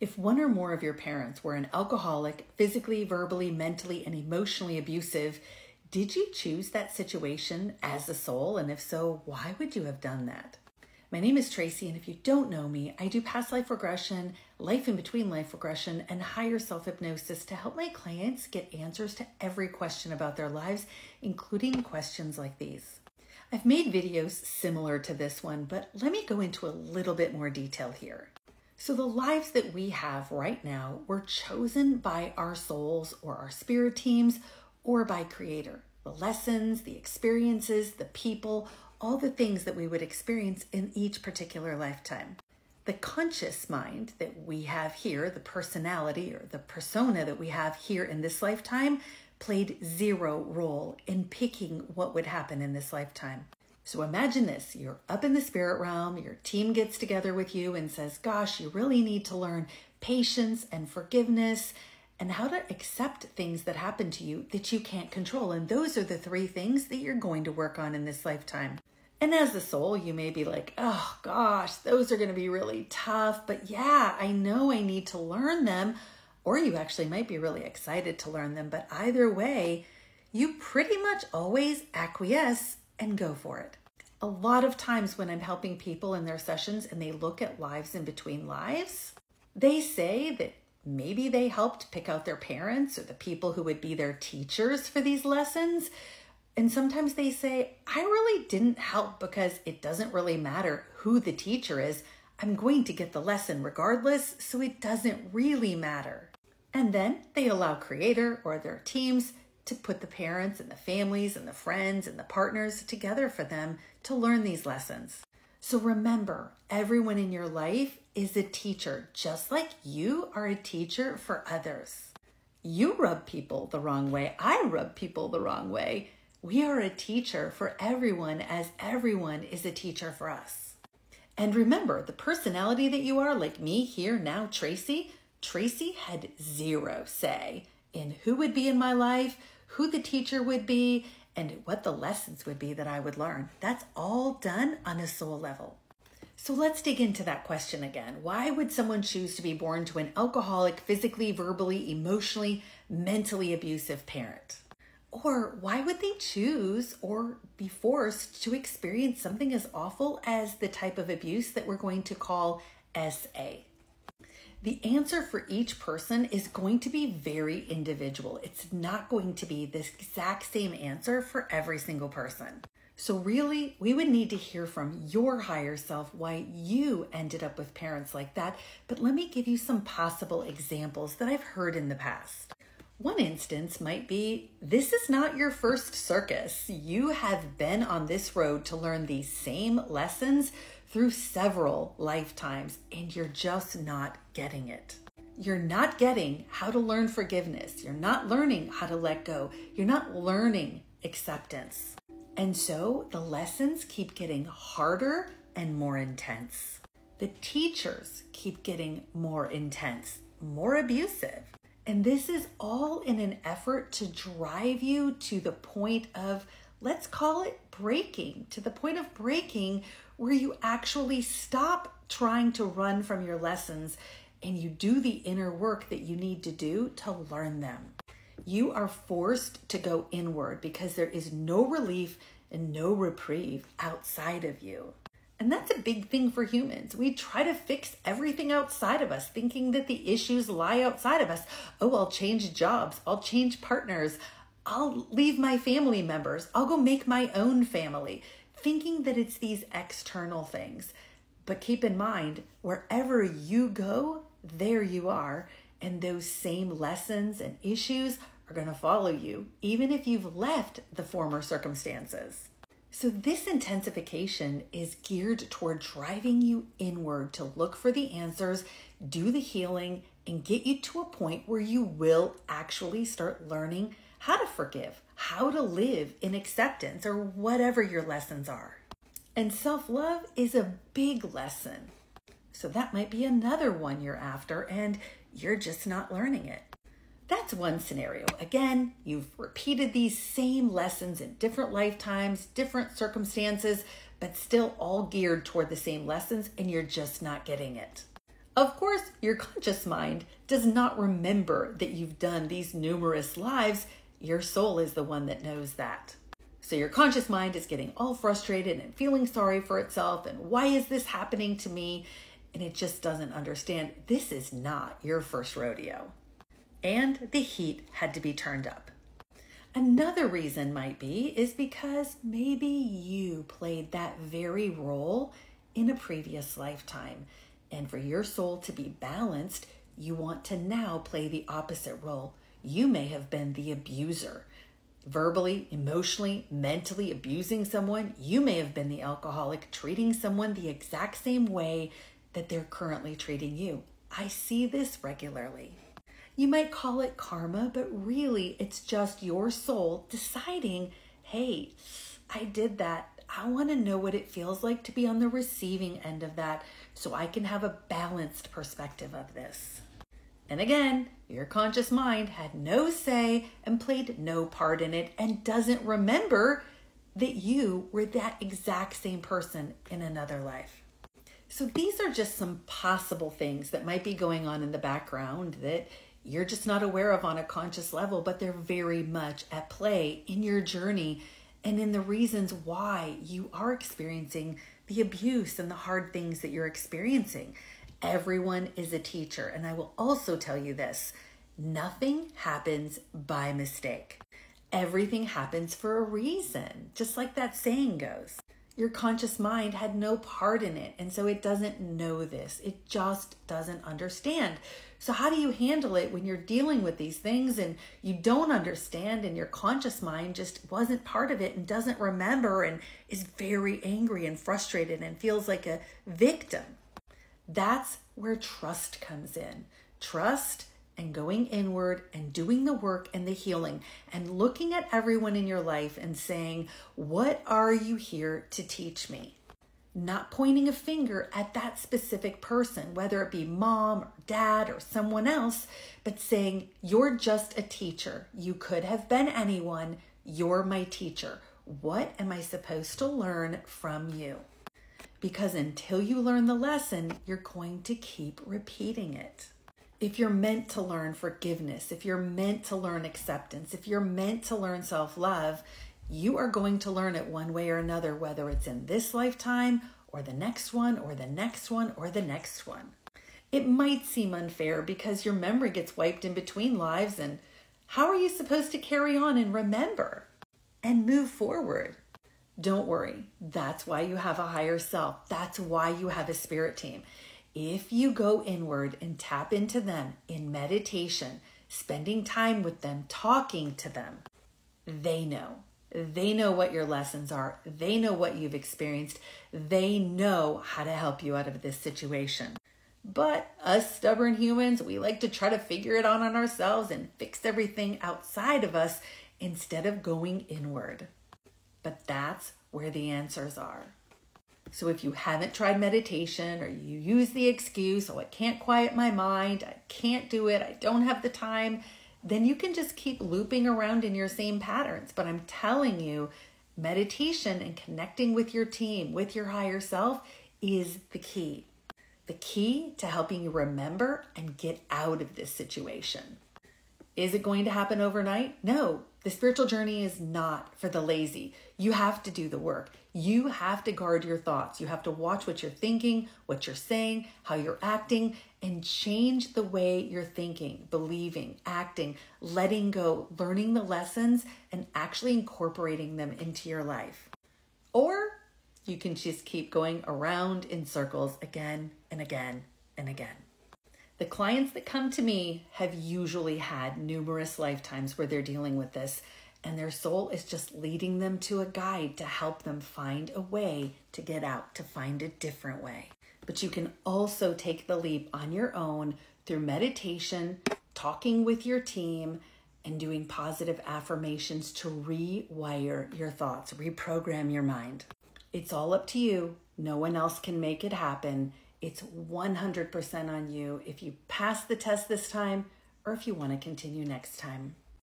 If one or more of your parents were an alcoholic, physically, verbally, mentally, and emotionally abusive, did you choose that situation as a soul? And if so, why would you have done that? My name is Tracy, and if you don't know me, I do past life regression, life in between life regression, and higher self hypnosis to help my clients get answers to every question about their lives, including questions like these. I've made videos similar to this one, but let me go into a little bit more detail here. So, the lives that we have right now were chosen by our souls or our spirit teams or by Creator. The lessons, the experiences, the people, all the things that we would experience in each particular lifetime. The conscious mind that we have here, the personality or the persona that we have here in this lifetime, played zero role in picking what would happen in this lifetime. So imagine this you're up in the spirit realm, your team gets together with you and says, Gosh, you really need to learn patience and forgiveness and how to accept things that happen to you that you can't control. And those are the three things that you're going to work on in this lifetime. And as a soul, you may be like, oh gosh, those are going to be really tough. But yeah, I know I need to learn them. Or you actually might be really excited to learn them. But either way, you pretty much always acquiesce and go for it. A lot of times when I'm helping people in their sessions and they look at lives in between lives, they say that maybe they helped pick out their parents or the people who would be their teachers for these lessons. And sometimes they say, I really didn't help because it doesn't really matter who the teacher is. I'm going to get the lesson regardless, so it doesn't really matter. And then they allow Creator or their teams to put the parents and the families and the friends and the partners together for them to learn these lessons. So remember, everyone in your life is a teacher, just like you are a teacher for others. You rub people the wrong way. I rub people the wrong way. We are a teacher for everyone, as everyone is a teacher for us. And remember, the personality that you are, like me here now, Tracy, Tracy had zero say in who would be in my life, who the teacher would be, and what the lessons would be that I would learn. That's all done on a soul level. So let's dig into that question again. Why would someone choose to be born to an alcoholic, physically, verbally, emotionally, mentally abusive parent? Or why would they choose or be forced to experience something as awful as the type of abuse that we're going to call SA? The answer for each person is going to be very individual. It's not going to be the exact same answer for every single person. So, really, we would need to hear from your higher self why you ended up with parents like that. But let me give you some possible examples that I've heard in the past. One instance might be this is not your first circus. You have been on this road to learn these same lessons through several lifetimes and you're just not getting it. You're not getting how to learn forgiveness. You're not learning how to let go. You're not learning acceptance. And so the lessons keep getting harder and more intense. The teachers keep getting more intense, more abusive. And this is all in an effort to drive you to the point of, let's call it breaking, to the point of breaking where you actually stop trying to run from your lessons and you do the inner work that you need to do to learn them. You are forced to go inward because there is no relief and no reprieve outside of you. And that's a big thing for humans. We try to fix everything outside of us, thinking that the issues lie outside of us. Oh, I'll change jobs, I'll change partners, I'll leave my family members, I'll go make my own family thinking that it's these external things. But keep in mind, wherever you go, there you are. And those same lessons and issues are going to follow you, even if you've left the former circumstances. So, this intensification is geared toward driving you inward to look for the answers, do the healing, and get you to a point where you will actually start learning how to forgive, how to live in acceptance, or whatever your lessons are. And self love is a big lesson. So that might be another one you're after, and you're just not learning it. That's one scenario. Again, you've repeated these same lessons in different lifetimes, different circumstances, but still all geared toward the same lessons, and you're just not getting it. Of course, your conscious mind does not remember that you've done these numerous lives. Your soul is the one that knows that. So your conscious mind is getting all frustrated and feeling sorry for itself and why is this happening to me? And it just doesn't understand this is not your first rodeo. And the heat had to be turned up. Another reason might be is because maybe you played that very role in a previous lifetime. And for your soul to be balanced, you want to now play the opposite role. You may have been the abuser, verbally, emotionally, mentally abusing someone. You may have been the alcoholic, treating someone the exact same way that they're currently treating you. I see this regularly. You might call it karma, but really it's just your soul deciding, hey, I did that. I want to know what it feels like to be on the receiving end of that so I can have a balanced perspective of this. And again, your conscious mind had no say and played no part in it and doesn't remember that you were that exact same person in another life. So these are just some possible things that might be going on in the background that you're just not aware of on a conscious level, but they're very much at play in your journey and in the reasons why you are experiencing the abuse and the hard things that you're experiencing. Everyone is a teacher. And I will also tell you this nothing happens by mistake. Everything happens for a reason, just like that saying goes. Your conscious mind had no part in it, and so it doesn't know this. It just doesn't understand. So, how do you handle it when you're dealing with these things and you don't understand, and your conscious mind just wasn't part of it and doesn't remember and is very angry and frustrated and feels like a victim? That's where trust comes in. Trust and going inward and doing the work and the healing and looking at everyone in your life and saying, What are you here to teach me? not pointing a finger at that specific person, whether it be mom or dad or someone else, but saying, You're just a teacher. You could have been anyone. You're my teacher. What am I supposed to learn from you? Because until you learn the lesson, you're going to keep repeating it. If you're meant to learn forgiveness, if you're meant to learn acceptance, if you're meant to learn self love, you are going to learn it one way or another, whether it's in this lifetime or the next one or the next one or the next one. It might seem unfair because your memory gets wiped in between lives, and how are you supposed to carry on and remember and move forward? Don't worry, that's why you have a higher self. That's why you have a spirit team. If you go inward and tap into them in meditation, spending time with them, talking to them, they know. They know what your lessons are. They know what you've experienced. They know how to help you out of this situation. But us stubborn humans, we like to try to figure it out on ourselves and fix everything outside of us instead of going inward. But that's where the answers are. So if you haven't tried meditation or you use the excuse, oh, I can't quiet my mind, I can't do it, I don't have the time, then you can just keep looping around in your same patterns. But I'm telling you, meditation and connecting with your team, with your higher self, is the key. The key to helping you remember and get out of this situation. Is it going to happen overnight? No, the spiritual journey is not for the lazy. You have to do the work. You have to guard your thoughts. You have to watch what you're thinking, what you're saying, how you're acting, and change the way you're thinking, believing, acting, letting go, learning the lessons, and actually incorporating them into your life. Or you can just keep going around in circles again and again and again. The clients that come to me have usually had numerous lifetimes where they're dealing with this, and their soul is just leading them to a guide to help them find a way to get out, to find a different way. But you can also take the leap on your own through meditation, talking with your team, and doing positive affirmations to rewire your thoughts, reprogram your mind. It's all up to you. No one else can make it happen. It's 100% on you if you pass the test this time or if you want to continue next time.